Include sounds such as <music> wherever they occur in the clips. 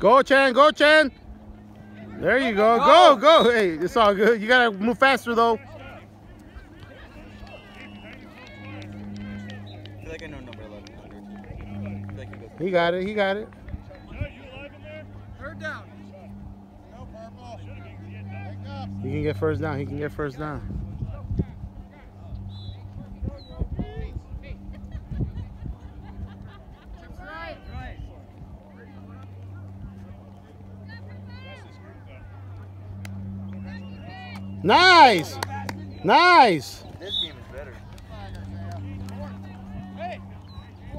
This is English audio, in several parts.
Go, Chan. Go, Chan. There you go. Go, go. Hey, it's all good. You gotta move faster though. I feel like I know number 11. I feel like he. He got it. He got it. Third down. He can get first down. He can get first down. Nice. Nice. This game is better. Am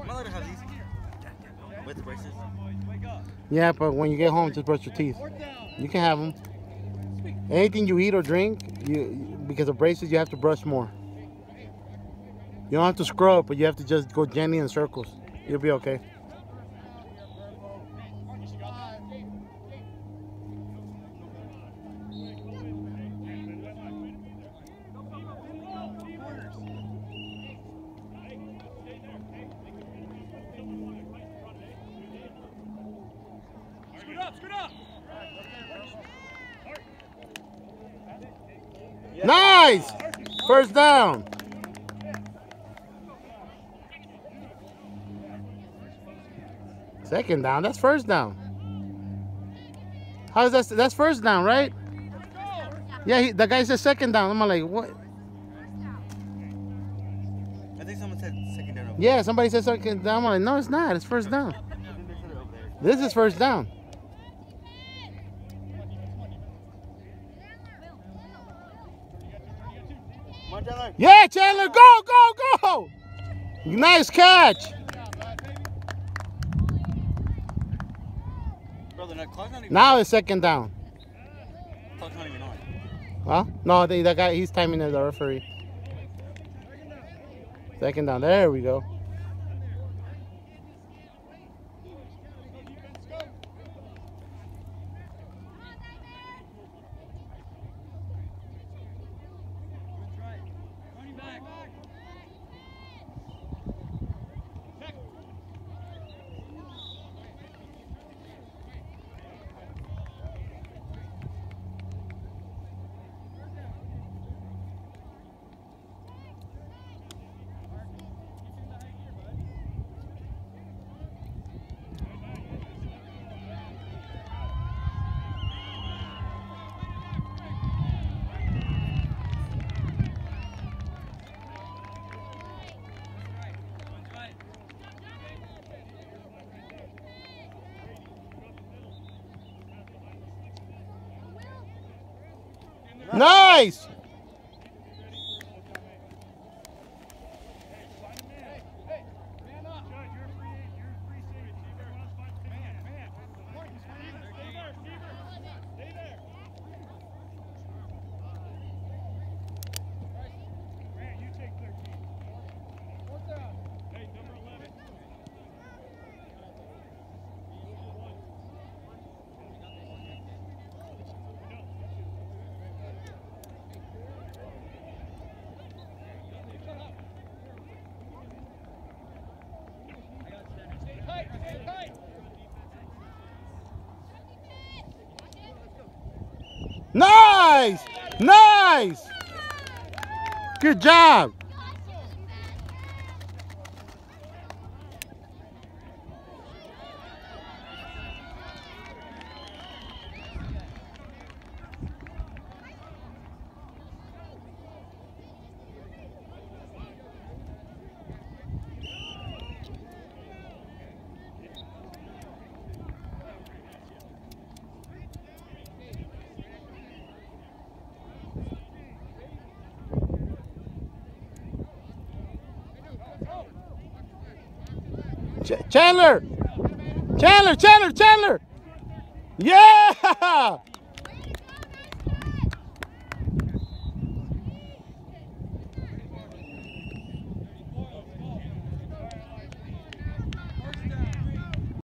I allowed to have these? With the braces? Yeah, but when you get home, just brush your teeth. You can have them. Anything you eat or drink, you because of braces, you have to brush more. You don't have to scrub, but you have to just go gently in circles. You'll be okay. Nice. First down. Second down. That's first down. How's that? That's first down, right? Yeah, he, the guy said second down. I'm like, what? I think someone said second down. Yeah, somebody said second down. I'm like, no, it's not. It's first down. there. I think they said it over there. This is first down. Yeah, Chandler, go, go, go. Nice catch. Brother, no, clock's not even, Now it's second down. clock's not even on. Huh? No, the, the guy, he's timing as the referee. Second down. There we go. Nice. Nice. Nice. Good job. Ch- Chandler. Chandler, Chandler, Chandler. Yeah. <laughs>